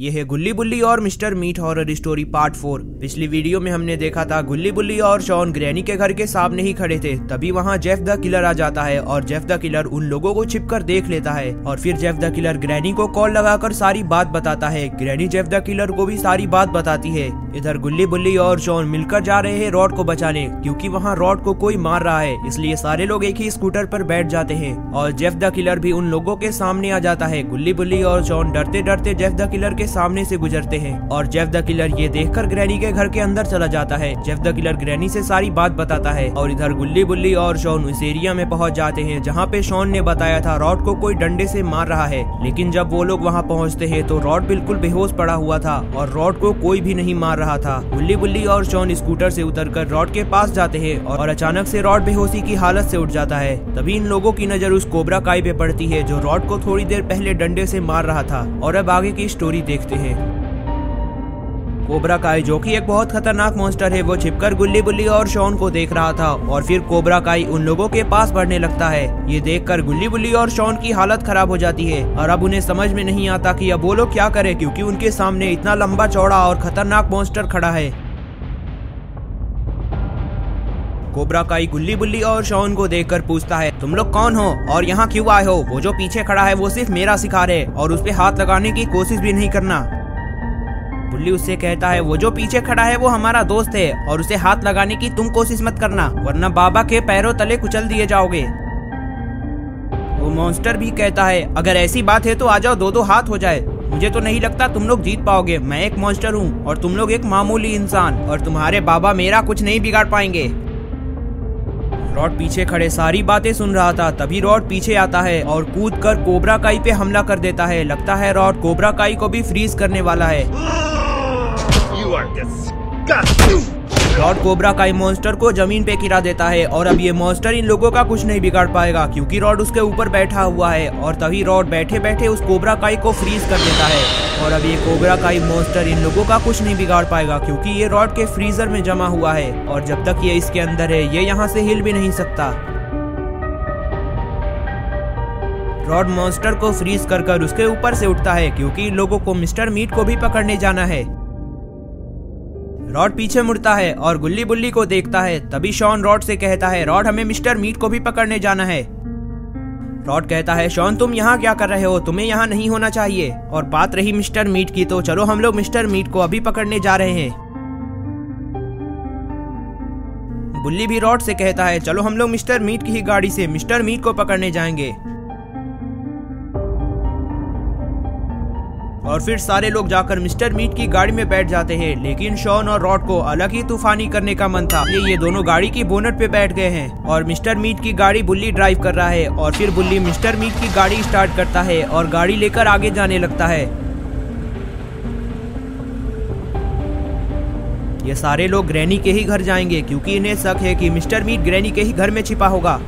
ये है गुल्ली बुल्ली और mister meat horror story part four. पिछली वीडियो में हमने देखा था गुल्ली बुल्ली और शॉन ग्रैनी के घर के सामने ही खड़े थे। तभी वहाँ जेफ द किलर आ जाता है और जेफ द किलर उन लोगों को छिप कर देख लेता है और फिर जेफ द किलर ग्रैनी को कॉल लगाकर सारी बात बताता है। ग्रैनी जेफ द किलर को भी सारी बात बताती है। इधर गुल्ली बुल्ली और शॉन मिलकर जा रहे हैं रॉड को बचाने, क्योंकि वहाँ रॉड को कोई मार रहा है, इसलिए सारे लोग एक ही स्कूटर पर बैठ जाते हैं और जेफ द किलर भी उन लोगों के सामने आ जाता है। गुल्ली बुल्ली और शॉन डरते डरते जेफ द किलर के सामने से गुजरते हैं और जेफ द किलर ये देखकर ग्रैनी के घर के अंदर चला जाता है। जेफ द किलर ग्रैनी से सारी बात बताता है और इधर गुल्ली बुल्ली और शॉन उस एरिया में पहुँच जाते हैं, जहाँ पे शॉन ने बताया था रॉड को कोई डंडे से मार रहा है। लेकिन जब वो लोग वहाँ पहुँचते हैं तो रॉड बिल्कुल बेहोश पड़ा हुआ था और रॉड को कोई भी नहीं मार रहा था। गुल्ली बुल्ली और शॉन स्कूटर से उतरकर रॉड के पास जाते हैं और अचानक से रॉड बेहोशी की हालत से उठ जाता है। तभी इन लोगों की नज़र उस कोबरा काई पे पड़ती है, जो रॉड को थोड़ी देर पहले डंडे से मार रहा था। और अब आगे की स्टोरी देखते हैं। कोबरा काई, जो कि एक बहुत खतरनाक मॉन्स्टर है, वो छिपकर गुल्ली बुल्ली और शॉन को देख रहा था, और फिर कोबरा काई उन लोगों के पास बढ़ने लगता है। ये देखकर गुल्ली बुल्ली और शॉन की हालत खराब हो जाती है, और अब उन्हें समझ में नहीं आता कि अब वो लोग क्या करें, क्योंकि उनके सामने इतना लंबा चौड़ा और खतरनाक मॉन्स्टर खड़ा है। कोबरा काई गुल्ली बुल्ली और शॉन को देखकर पूछता है, तुम लोग कौन हो? और यहाँ क्यों आए हो? वो जो पीछे खड़ा है, वो सिर्फ़ मेरा शिकार है और उस पर हाथ लगाने की कोशिश भी नहीं करना। बुल्ली उससे कहता है, वो जो पीछे खड़ा है, वो हमारा दोस्त है और उसे हाथ लगाने की तुम कोशिश मत करना, वरना बाबा के पैरों तले कुचल दिए जाओगे। वो मॉन्स्टर भी कहता है, अगर ऐसी बात है तो आ जाओ दो दो हाथ हो जाए। मुझे तो नहीं लगता तुम लोग जीत पाओगे। मैं एक मॉन्स्टर हूँ और तुम लोग एक मामूली इंसान और तुम्हारे बाबा मेरा कुछ नहीं बिगाड़ पाएँगे। रॉड पीछे खड़े सारी बातें सुन रहा था, तभी रॉड पीछे आता है और कूद कर कोबरा काई पे हमला कर देता है। लगता है रॉड कोबरा काई को भी फ्रीज करने वाला है। रॉड कोबरा काई मॉन्स्टर को ज़मीन पे गिरा देता है और अब ये मॉन्स्टर इन लोगों का कुछ नहीं बिगाड़ पाएगा, क्योंकि रॉड उसके ऊपर बैठा हुआ है और तभी रॉड बैठे बैठे उस कोबरा काई को फ्रीज कर देता है। और अब ये कोबरा काई मॉन्स्टर इन लोगों का कुछ नहीं बिगाड़ पाएगा, क्योंकि ये रॉड के फ्रीजर में जमा हुआ है और जब तक ये इसके अंदर है, ये यहाँ से हिल भी नहीं सकता। रॉड मॉन्स्टर को फ्रीज कर कर उसके ऊपर से उठता है, क्योंकि इन लोगों को मिस्टर मीट को भी पकड़ने जाना है। रॉड पीछे मुड़ता है और गुल्ली बुल्ली को देखता है, तभी शॉन रॉड से कहता है, रॉड, हमें मिस्टर मीट को भी पकड़ने जाना है। रॉड कहता है, शॉन, तुम यहाँ क्या कर रहे हो? तुम्हें यहाँ नहीं होना चाहिए। और बात रही मिस्टर मीट की तो चलो हम लोग मिस्टर मीट को अभी पकड़ने जा रहे हैं। बुल्ली भी रॉड से कहता है, चलो हम लोग मिस्टर मीट की ही गाड़ी से मिस्टर मीट को पकड़ने जाएँगे। और फिर सारे लोग जाकर मिस्टर मीट की गाड़ी में बैठ जाते हैं। लेकिन शॉन और रॉड को अलग ही तूफानी करने का मन था। ये दोनों गाड़ी की बोनट पे बैठ गए हैं और मिस्टर मीट की गाड़ी बुल्ली ड्राइव कर रहा है और फिर बुल्ली मिस्टर मीट की गाड़ी स्टार्ट करता है और गाड़ी लेकर आगे जाने लगता है। ये सारे लोग ग्रैनी के ही घर जाएँगे, क्योंकि इन्हें शक है कि मिस्टर मीट ग्रैनी के ही घर में छिपा होगा।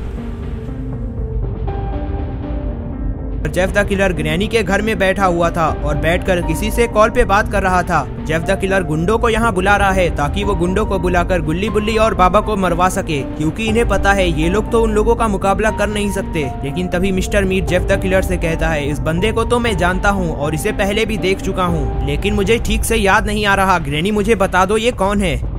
जेफ द किलर ग्रैनी के घर में बैठा हुआ था और बैठकर किसी से कॉल पे बात कर रहा था। जेफ द किलर गुंडों को यहाँ बुला रहा है ताकि वो गुंडों को बुलाकर गुल्ली बुल्ली और बाबा को मरवा सके, क्योंकि इन्हें पता है ये लोग तो उन लोगों का मुकाबला कर नहीं सकते। लेकिन तभी mister meat Jeff the killer से कहता है, इस बंदे को तो मैं जानता हूँ और इसे पहले भी देख चुका हूँ, लेकिन मुझे ठीक से याद नहीं आ रहा। ग्रैनी मुझे बता दो ये कौन है?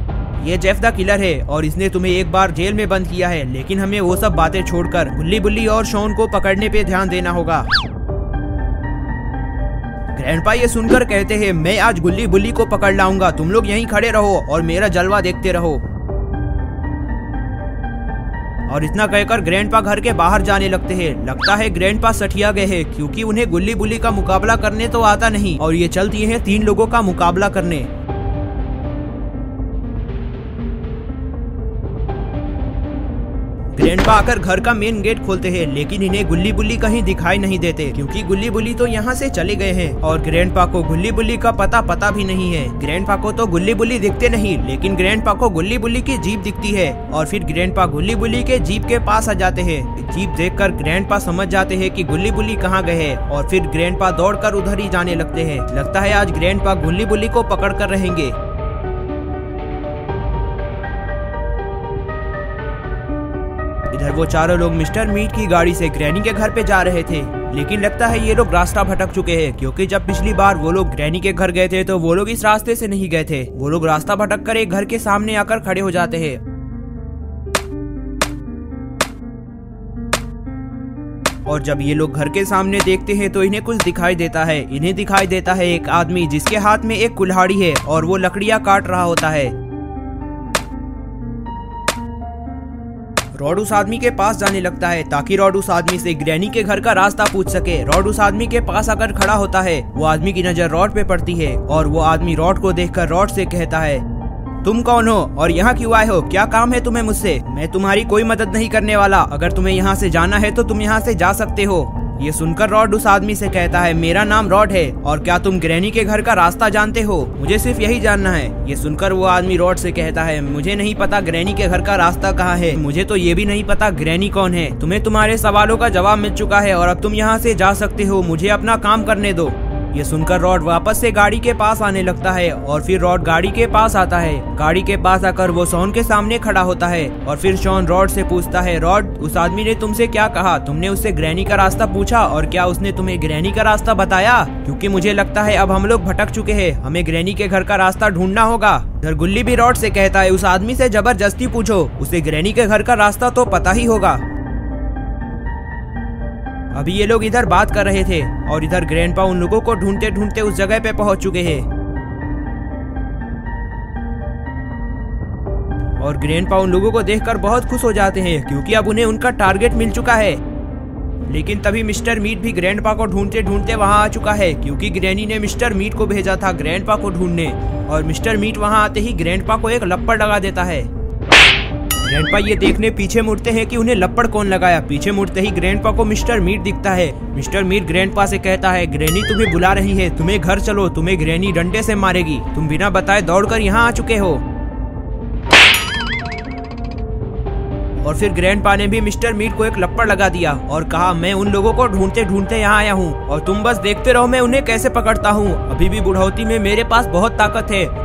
ये जेफ द किलर है और इसने तुम्हें एक बार जेल में बंद किया है, लेकिन हमें वो सब बातें छोड़कर गुल्ली बुल्ली और शोन को पकड़ने पे ध्यान देना होगा। ग्रैंडपा ये सुनकर कहते हैं, मैं आज गुल्ली बुल्ली को पकड़ लाऊँगा। तुम लोग यहीं खड़े रहो और मेरा जलवा देखते रहो। और इतना कहकर ग्रैंडपा घर के बाहर जाने लगते हैं। लगता है ग्रैंडपा सठिया गए हैं, क्योंकि उन्हें गुल्ली बुल्ली का मुकाबला करने तो आता नहीं, और ये चलती है तीन लोगों का मुकाबला करने। ग्रैंडपा आकर घर का मेन गेट खोलते हैं, लेकिन इन्हें गुल्ली बुल्ली कहीं दिखाई नहीं देते, क्योंकि गुल्ली बुल्ली तो यहाँ से चले गए हैं, और ग्रैंडपा को गुल्ली बुल्ली का पता पता भी नहीं है। ग्रैंडपा को तो गुल्ली बुल्ली दिखते नहीं, लेकिन ग्रैंडपा को गुल्ली बुल्ली की जीप दिखती है, और फिर ग्रैंडपा गुल्ली बुल्ली के जीप के पास आ जाते हैं। जीप देखकर ग्रैंडपा समझ जाते हैं की गुल्ली बुल्ली कहाँ गए और फिर ग्रैंडपा दौड़कर उधर ही जाने लगते हैं। लगता है आज ग्रैंडपा गुल्ली बुल्ली को पकड़ कर रहेंगे। इधर वो चारों लोग मिस्टर मीट की गाड़ी से ग्रैनी के घर पे जा रहे थे। लेकिन लगता है ये लोग रास्ता भटक चुके हैं, क्योंकि जब पिछली बार वो लोग ग्रैनी के घर गए थे तो वो लोग इस रास्ते से नहीं गए थे। वो लोग रास्ता भटक कर एक घर के सामने आकर खड़े हो जाते हैं। और जब ये लोग घर के सामने देखते हैं तो इन्हें कुछ दिखाई देता है। इन्हें दिखाई देता है एक आदमी, जिसके हाथ में एक कुल्हाड़ी है, और वो लकड़ियाँ काट रहा होता है। रॉड उस आदमी के पास जाने लगता है ताकि रॉड उस आदमी से ग्रैनी के घर का रास्ता पूछ सके। रॉड उस आदमी के पास आकर खड़ा होता है, वो आदमी की नज़र रॉड पे पड़ती है और वो आदमी रॉड को देखकर रॉड से कहता है, तुम कौन हो और यहाँ क्यों आए हो? क्या काम है तुम्हें मुझसे? मैं तुम्हारी कोई मदद नहीं करने वाला। अगर तुम्हें यहाँ से जाना है तो तुम यहाँ से जा सकते हो। ये सुनकर रॉड उस आदमी से कहता है, मेरा नाम रॉड है, और क्या तुम ग्रहणी के घर का रास्ता जानते हो? मुझे सिर्फ़ यही जानना है। ये सुनकर वो आदमी रॉड से कहता है, मुझे नहीं पता ग्रहणी के घर का रास्ता कहाँ है। मुझे तो ये भी नहीं पता ग्रहणी कौन है। तुम्हें तुम्हारे सवालों का जवाब मिल चुका है, और अब तुम यहाँ से जा सकते हो। मुझे अपना काम करने दो। ये सुनकर रॉड वापस से गाड़ी के पास आने लगता है और फिर रॉड गाड़ी के पास आता है। गाड़ी के पास आकर वो सोन के सामने खड़ा होता है और फिर शॉन रॉड से पूछता है, रॉड, उस आदमी ने तुमसे क्या कहा? तुमने उससे ग्रैनी का रास्ता पूछा और क्या उसने तुम्हें ग्रैनी का रास्ता बताया? क्यूँकी मुझे लगता है अब हम लोग भटक चुके हैं। हमें ग्रैनी के घर का रास्ता ढूंढना होगा। इधर गुल्ली भी रॉड से कहता है, उस आदमी से ज़बरदस्ती पूछो। उसे ग्रैनी के घर का रास्ता तो पता ही होगा। अभी ये लोग इधर बात कर रहे थे और इधर ग्रैंडपा उन लोगों को ढूंढते ढूंढते उस जगह पे पहुँच चुके हैं। और ग्रैंडपा उन लोगों को देखकर बहुत खुश हो जाते हैं क्योंकि अब उन्हें उनका टारगेट मिल चुका है। लेकिन तभी मिस्टर मीट भी ग्रैंडपा को ढूंढते ढूंढते वहाँ आ चुका है क्योंकि ग्रैनी ने मिस्टर मीट को भेजा था ग्रैंडपा को ढूँढने और मिस्टर मीट वहाँ आते ही ग्रैंडपा को एक लप्पड़ लगा देता है। ग्रैंडपा ये देखने पीछे मुड़ते हैं कि उन्हें लपड़ कौन लगाया? पीछे मुड़ते ही ग्रैंडपा को मिस्टर मीट दिखता है। मिस्टर मीट ग्रैंडपा से कहता है, ग्रैनी तुम्हें बुला रही है। तुम्हें घर चलो। तुम्हें ग्रैनी डंडे से मारेगी। तुम बिना बताए दौड़कर यहाँ आ चुके हो। और फिर ग्रैंडपा ने भी मिस्टर मीट को एक लपड़ लगा दिया और कहा, मैं उन लोगों को ढूंढते ढूंढते यहाँ आया हूँ और तुम बस देखते रहो, मैं उन्हें कैसे पकड़ता हूँ। अभी भी बुढ़ौती में मेरे पास बहुत ताकत है।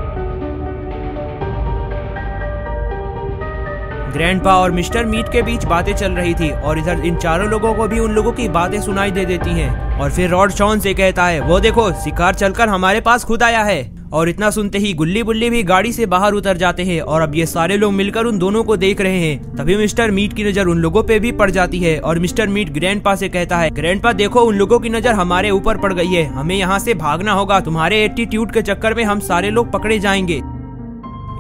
ग्रैंडपा और मिस्टर मीट के बीच बातें चल रही थी और इधर इन चारों लोगों को भी उन लोगों की बातें सुनाई दे देती हैं। और फिर रॉड शॉन से कहता है, वो देखो, शिकार चलकर हमारे पास खुद आया है। और इतना सुनते ही गुल्ली बुल्ली भी गाड़ी से बाहर उतर जाते हैं और अब ये सारे लोग मिलकर उन दोनों को देख रहे हैं। तभी मिस्टर मीट की नज़र उन लोगों पे भी पड़ जाती है और मिस्टर मीट ग्रैंड से कहता है ग्रैंड देखो, उन लोगों की नज़र हमारे ऊपर पड़ गई है। हमें यहाँ से भागना होगा। तुम्हारे एटीट्यूड के चक्कर में हम सारे लोग पकड़े जाएँगे।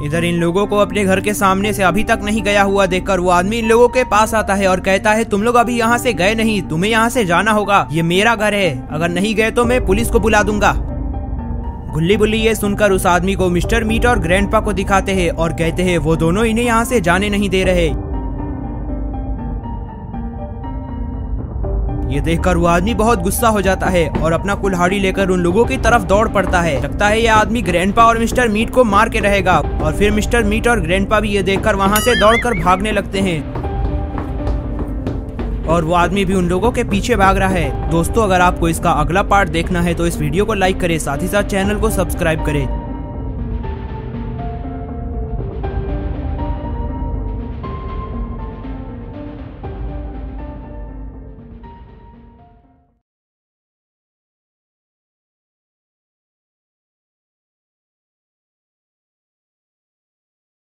इधर इन लोगों को अपने घर के सामने से अभी तक नहीं गया हुआ देखकर वो आदमी इन लोगों के पास आता है और कहता है, तुम लोग अभी यहाँ से गए नहीं, तुम्हें यहाँ से जाना होगा। ये मेरा घर है। अगर नहीं गए तो मैं पुलिस को बुला दूँगा। गुल्ली बुल्ली ये सुनकर उस आदमी को मिस्टर मीट और ग्रैंडपा को दिखाते हैं और कहते हैं, वो दोनों इन्हें यहाँ से जाने नहीं दे रहे। ये देखकर वो आदमी बहुत गुस्सा हो जाता है और अपना कुल्हाड़ी लेकर उन लोगों की तरफ़ दौड़ पड़ता है। लगता है ये आदमी ग्रैंडपा और मिस्टर मीट को मार के रहेगा और फिर मिस्टर मीट और ग्रैंडपा भी ये देखकर वहाँ से दौड़कर भागने लगते हैं। और वो आदमी भी उन लोगों के पीछे भाग रहा है। दोस्तों, अगर आपको इसका अगला पार्ट देखना है तो इस वीडियो को लाइक करें, साथ ही साथ चैनल को सब्सक्राइब करें।